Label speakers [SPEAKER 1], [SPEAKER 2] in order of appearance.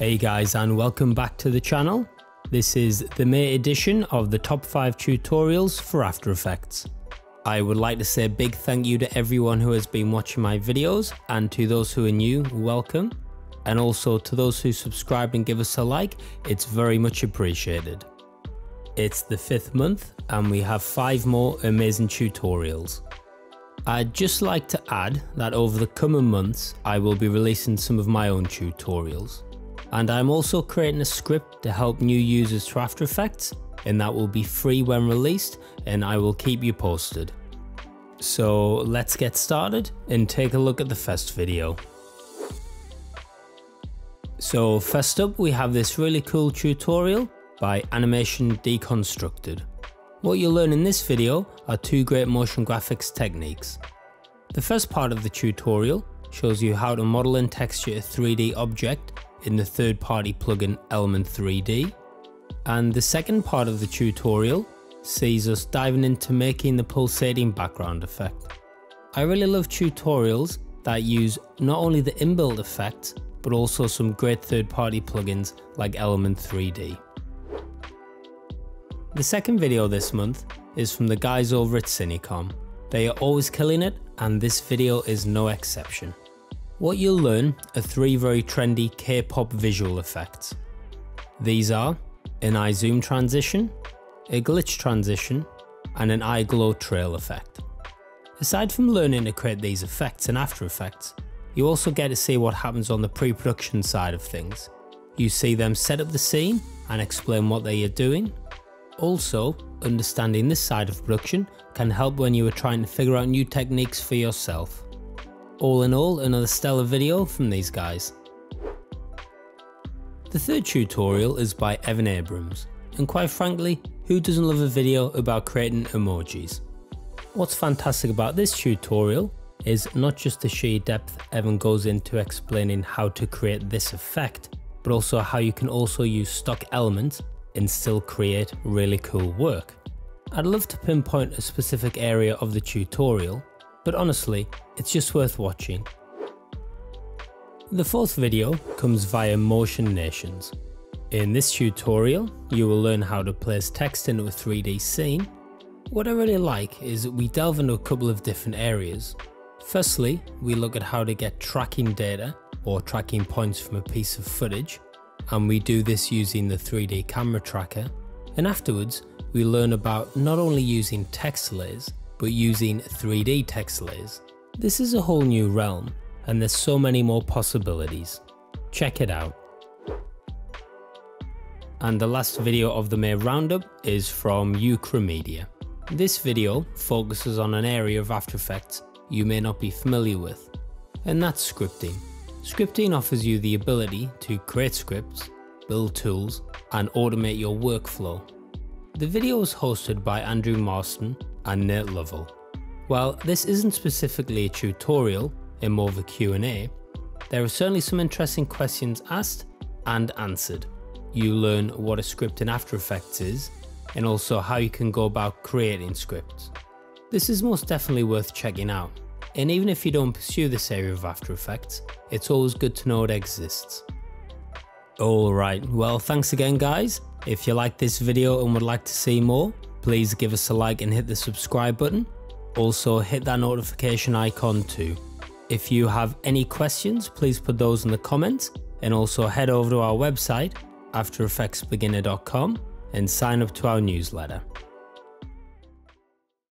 [SPEAKER 1] Hey guys and welcome back to the channel. This is the May edition of the top 5 tutorials for After Effects. I would like to say a big thank you to everyone who has been watching my videos and to those who are new, welcome. And also to those who subscribe and give us a like, it's very much appreciated. It's the fifth month and we have five more amazing tutorials. I'd just like to add that over the coming months I will be releasing some of my own tutorials. And I'm also creating a script to help new users to After Effects and that will be free when released and I will keep you posted. So let's get started and take a look at the first video. So first up we have this really cool tutorial by Animation Deconstructed. What you'll learn in this video are two great motion graphics techniques. The first part of the tutorial shows you how to model and texture a 3D object in the third party plugin Element 3D. And the second part of the tutorial sees us diving into making the pulsating background effect. I really love tutorials that use not only the inbuilt effects, but also some great third party plugins like Element 3D. The second video this month is from the guys over at Cinecom. They are always killing it and this video is no exception. What you'll learn are three very trendy K-pop visual effects. These are an eye zoom transition, a glitch transition, and an eye glow trail effect. Aside from learning to create these effects in After Effects, you also get to see what happens on the pre-production side of things. You see them set up the scene and explain what they are doing, also, understanding this side of production can help when you are trying to figure out new techniques for yourself. All in all, another stellar video from these guys. The third tutorial is by Evan Abrams, and quite frankly, who doesn't love a video about creating emojis? What's fantastic about this tutorial is not just the sheer depth Evan goes into explaining how to create this effect, but also how you can also use stock elements and still create really cool work. I'd love to pinpoint a specific area of the tutorial, but honestly, it's just worth watching. The fourth video comes via Motion Nations. In this tutorial, you will learn how to place text into a 3D scene. What I really like is that we delve into a couple of different areas. Firstly, we look at how to get tracking data or tracking points from a piece of footage and we do this using the 3D camera tracker. And afterwards, we learn about not only using text layers, but using 3D text layers. This is a whole new realm, and there's so many more possibilities. Check it out. And the last video of the May roundup is from Ukramedia. This video focuses on an area of After Effects you may not be familiar with, and that's scripting. Scripting offers you the ability to create scripts, build tools, and automate your workflow. The video was hosted by Andrew Marston and Nate Lovell. While this isn't specifically a tutorial and more of a Q&A, there are certainly some interesting questions asked and answered. You learn what a script in After Effects is, and also how you can go about creating scripts. This is most definitely worth checking out. And even if you don't pursue this area of After Effects, it's always good to know it exists. Alright, well thanks again guys. If you like this video and would like to see more, please give us a like and hit the subscribe button. Also hit that notification icon too. If you have any questions, please put those in the comments and also head over to our website, aftereffectsbeginner.com and sign up to our newsletter.